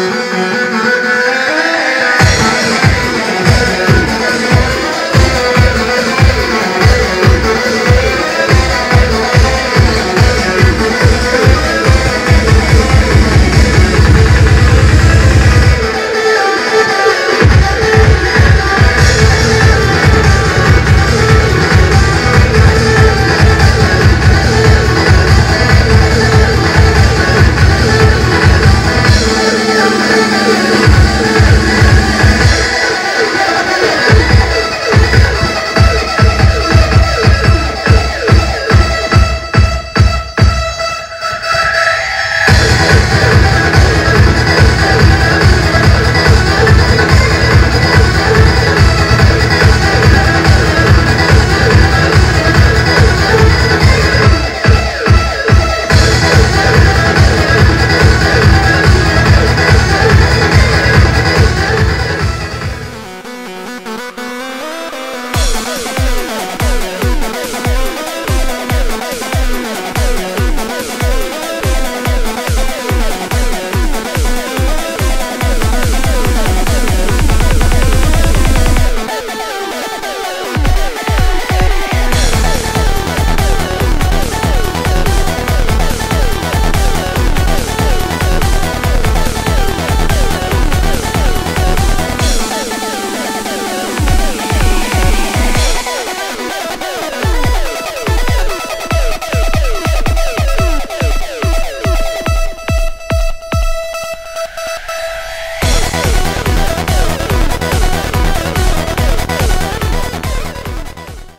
Mm-hmm.